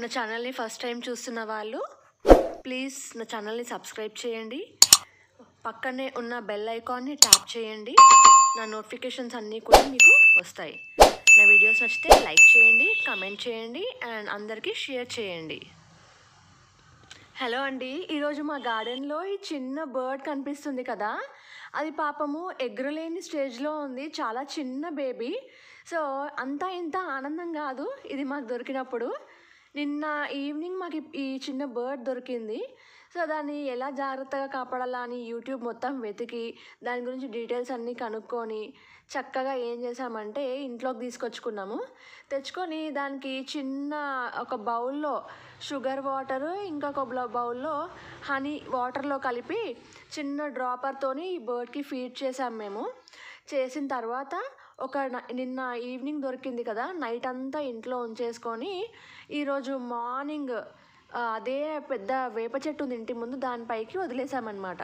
నా ఛానల్ని first time చూస్తున్న వాళ్ళు ప్లీజ్ నా ఛానల్ని సబ్స్క్రైబ్ చేయండి. పక్కనే ఉన్న బెల్ ఐకాన్ని ట్యాప్ చేయండి. నా నోటిఫికేషన్స్ అన్నీ కూడా మీకు వస్తాయి. నా వీడియోస్ నచ్చితే లైక్ చేయండి కమెంట్ చేయండి అండ్ అందరికీ షేర్ చేయండి. హలో అండి. ఈరోజు మా గార్డెన్లో ఈ చిన్న బర్డ్ కనిపిస్తుంది కదా? అది పాపము ఎగురలేని స్టేజ్లో ఉంది. చాలా చిన్న బేబీ సో అంతా ఇంత ఆనందం కాదు. ఇది మాకు దొరికినప్పుడు. నిన్న ఈవినింగ్ మాకు ఈ- చిన్న బర్డ్ దొరికింది. సో దాన్ని ఎలా జాగ్రత్తగా కాపాడాలా అని యూట్యూబ్ మొత్తం వెతికి దాని గురించి డీటెయిల్స్ అన్నీ కనుక్కొని చక్కగా ఏం చేసామంటే ఇంట్లోకి తీసుకొచ్చుకున్నాము. తెచ్చుకొని దానికి చిన్న ఒక బౌల్లో షుగర్ వాటరు ఇంకొక బౌల్లో హనీ వాటర్లో కలిపి చిన్న డ్రాపర్తోని ఈ బర్డ్కి ఫీడ్ చేసాం మేము. చేసిన తర్వాత ఒక న- నిన్న ఈవినింగ్ దొరికింది కదా నైట్ అంతా ఇంట్లో ఉంచేసుకొని ఈరోజు మార్నింగ్ అదే పెద్ద వేప చెట్టు ఉంది ఇంటి ముందు దానిపైకి వదిలేసామన్నమాట.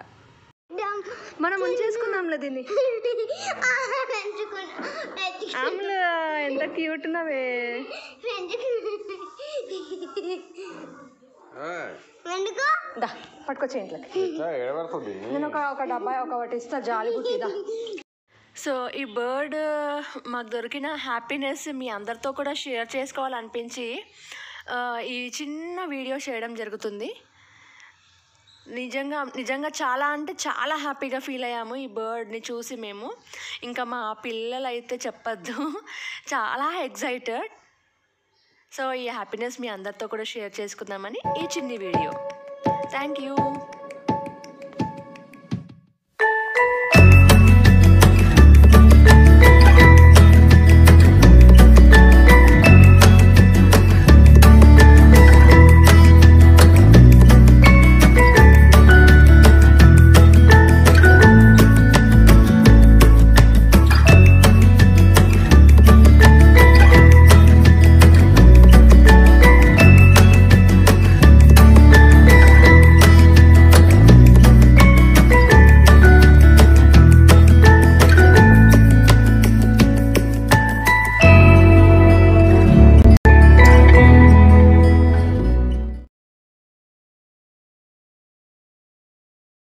మనం ఉంచేసుకుందాంలే దీన్ని. ఆమ్ల ఎంత క్యూట్ ఉన్నావే. పట్టుకొచ్చే ఇంట్లోకి. ఎడబడుతుంది నేను ఒక ఒక డబ్బా ఒకటి ఇస్తా జాలి బుట్టిదా సో ఈ బర్డ్ మాకు దొరికిన హ్యాపీనెస్ మీ అందరితో కూడా షేర్ చేసుకోవాలనిపించి ఈ చిన్న వీడియో చేయడం జరుగుతుంది. నిజంగా నిజంగా చాలా అంటే చాలా హ్యాపీగా ఫీల్ అయ్యాము ఈ బర్డ్ని చూసి మేము. ఇంకా మా పిల్లలు అయితే చెప్పద్దు. చాలా ఎగ్జైటెడ్ సో ఈ హ్యాపీనెస్ మీ అందరితో కూడా షేర్ చేసుకుందామని ఈ చిన్ని వీడియో. Thank you.